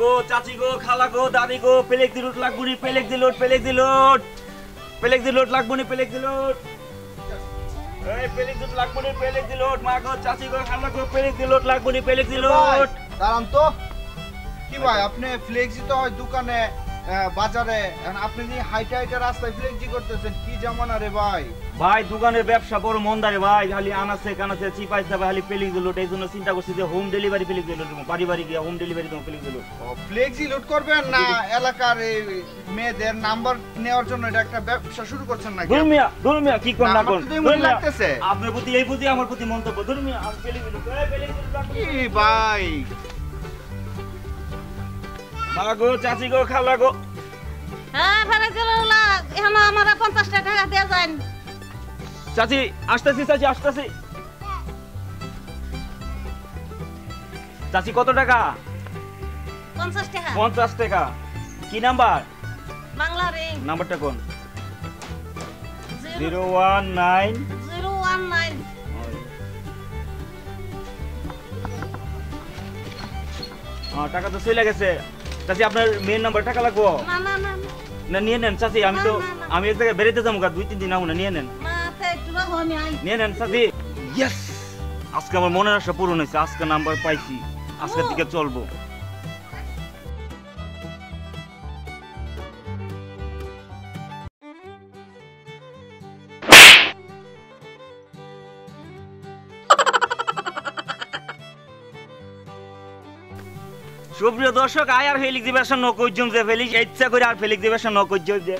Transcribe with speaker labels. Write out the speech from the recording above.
Speaker 1: গো চাচি গো খালা গো দাদি গো পেলেক দিলুট লাগবুনি পেলেক দিলুট পেলেক দিলুট। পেলেক দিলুট লাগবুনি পেলেক দিলুট। এই পেলেক দিলুট লাগবুনি পেলেক দিলুট। মা গো চাচি গো খালা পেলেক দিলুট লাগবুনি পেলেক দিলুট।
Speaker 2: দাঁড়ান কি ভাই আপনি ফ্লেক্সি তো হয় দোকানে বাজারে। আপনি যে হাইটে হাইটে রাস্তায় ফ্লেক্সি করতেছেন কি জামানা রে ভাই?
Speaker 1: ভাই দোকানের ব্যবসা বড় মন্দারে ভাই খালি আনাছে কানাছে চিপাইছে খালি পেলিক দিলোট এই জন্য চিন্তা করছি যে হোম ডেলিভারি পেলিক দিলোট বাড়ি বাড়ি গিয়ে হোম ডেলিভারি দেবো পেলিক দিলোট
Speaker 2: ফ্লেক্সি লোড করবেন না এলাকার মেয়েদের নাম্বার নেওয়ার জন্য এটা একটা ব্যবসা শুরু করছেন নাকি?
Speaker 1: দুলমিয়া দুলমিয়া কি কোন
Speaker 2: না,
Speaker 1: না কোন
Speaker 2: লাগতেছে।
Speaker 1: আপনার প্রতি এই প্রতি আমার প্রতি মন্তব্য। দুলমিয়া আমি পেলিক
Speaker 2: কি ভাই
Speaker 1: মা গো চাচি গো খালা গো
Speaker 3: হ্যাঁ ফেলে দিল এখন আমার পঞ্চাশটা টাকা দিয়ে যান
Speaker 1: চাচি আসতেছি চাচি আসতেছি। চাচি কত টাকা?
Speaker 3: পঞ্চাশ টাকা।
Speaker 1: পঞ্চাশ টাকা। কি নাম্বার?
Speaker 3: বাংলা রিং
Speaker 1: নাম্বারটা কোন?
Speaker 3: Zero
Speaker 1: zero one nine.
Speaker 3: Zero one nine.
Speaker 1: টাকা তো চলে গেছে। চাচি আপনার মেয়ের নাম্বার টাকা লাগবো?
Speaker 3: না না না না,
Speaker 1: না নিয়ে নেন চাচি আমি তো। আমি এক জায়গায় বেরোতে যাব গা, দুই তিন দিন না নিয়ে নেন।
Speaker 3: না তো একটু বাবু আমি আই।
Speaker 1: নিয়ে নেন চাচি। ইয়েস আজকে আমার মনের আশা পূরণ হয়েছে আজকে নাম্বার পাইছি আজকের দিকে চলবো। সুপ্রিয় দর্শক আয় আর ফেলিক দিবেশন নকৈজম যে ফেলিক ইচ্ছা করে আর ফেলিক দিবেশন নকুজ্জুম যে